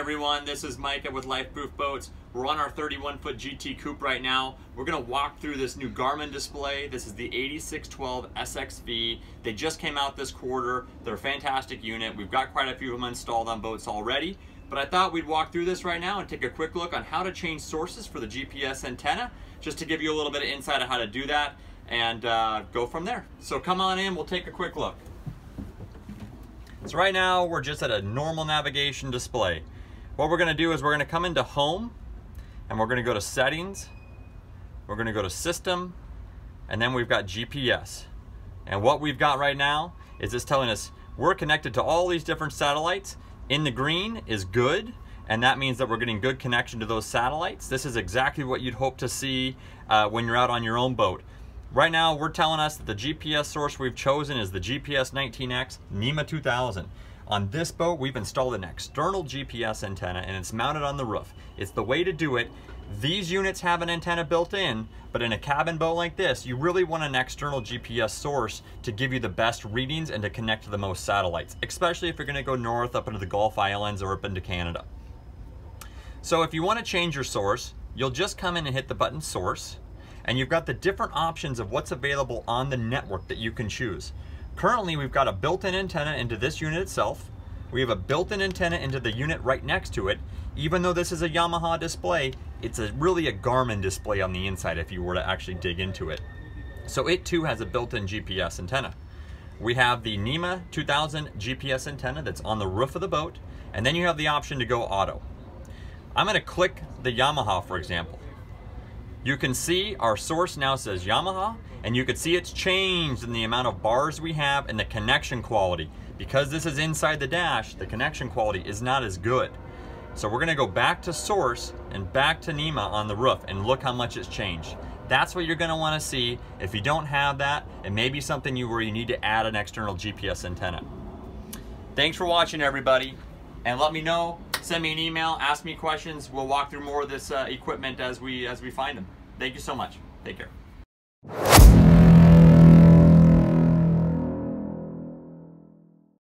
everyone, this is Micah with Life Proof Boats. We're on our 31 foot GT coupe right now. We're gonna walk through this new Garmin display. This is the 8612 SXV. They just came out this quarter. They're a fantastic unit. We've got quite a few of them installed on boats already. But I thought we'd walk through this right now and take a quick look on how to change sources for the GPS antenna, just to give you a little bit of insight on how to do that and uh, go from there. So come on in, we'll take a quick look. So right now we're just at a normal navigation display. What we're gonna do is we're gonna come into home and we're gonna go to settings, we're gonna go to system, and then we've got GPS. And what we've got right now is it's telling us we're connected to all these different satellites. In the green is good, and that means that we're getting good connection to those satellites. This is exactly what you'd hope to see uh, when you're out on your own boat. Right now, we're telling us that the GPS source we've chosen is the GPS 19X NMEA 2000. On this boat, we've installed an external GPS antenna and it's mounted on the roof. It's the way to do it. These units have an antenna built in, but in a cabin boat like this, you really want an external GPS source to give you the best readings and to connect to the most satellites, especially if you're gonna go north up into the Gulf Islands or up into Canada. So if you wanna change your source, you'll just come in and hit the button source, and you've got the different options of what's available on the network that you can choose. Currently, we've got a built-in antenna into this unit itself. We have a built-in antenna into the unit right next to it. Even though this is a Yamaha display, it's a, really a Garmin display on the inside if you were to actually dig into it. So it too has a built-in GPS antenna. We have the NMEA 2000 GPS antenna that's on the roof of the boat, and then you have the option to go auto. I'm gonna click the Yamaha, for example. You can see our source now says Yamaha, and you can see it's changed in the amount of bars we have and the connection quality. Because this is inside the dash, the connection quality is not as good. So we're gonna go back to source and back to NMEA on the roof and look how much it's changed. That's what you're gonna wanna see. If you don't have that, it may be something you where you need to add an external GPS antenna. Thanks for watching everybody. And let me know send me an email, ask me questions. We'll walk through more of this uh, equipment as we as we find them. Thank you so much. Take care.